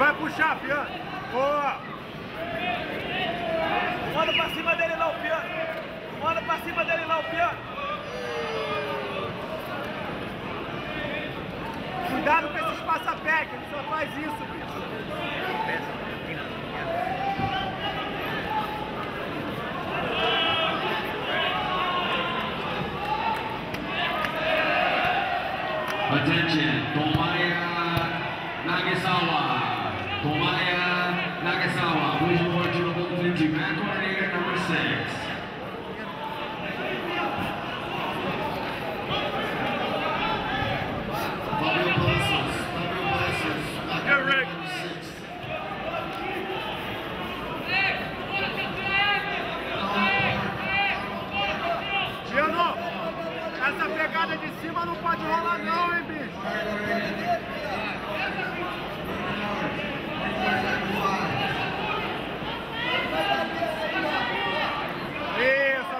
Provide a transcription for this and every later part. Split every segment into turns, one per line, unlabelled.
Vai puxar, piano. Boa.
Manda pra cima dele lá o piano. Manda pra cima dele lá o piano.
Cuidado com esse espaço-pé, que ele só faz isso, bicho.
Attention, Tomaya Nagasawa. Tomaya Nagasawa, please report to the bulletin to mat coordinator number six. Fabio Palacios, Fabio Palacios, mat
Here, Rick.
coordinator number six.
Piano, essa pegada de cima não pode rolar não, hein, bicho. Isso,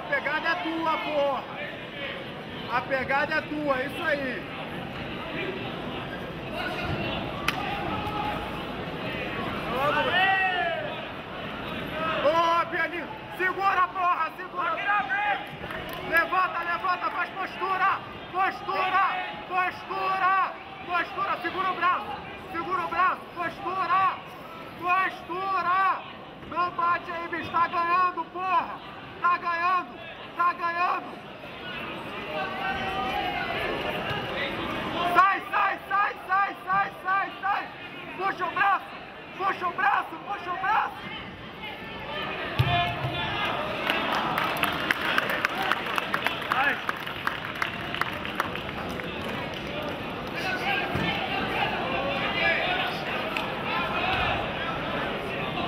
a tua, porra. A pegada é tua, é isso aí. Ô, pianinho, segura, porra, segura. Levanta, levanta, faz postura, postura, postura, postura, segura o braço, segura o braço, postura, postura. Não bate aí, bicho, tá ganhando, porra, tá ganhando, tá ganhando. Sai, sai, sai, sai, sai, sai, sai. Puxa o braço, puxa o braço, puxa o braço.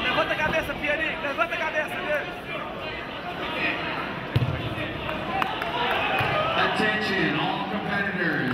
Levanta a cabeça, pianinho. Levanta a cabeça dele.
Attention, all competitors.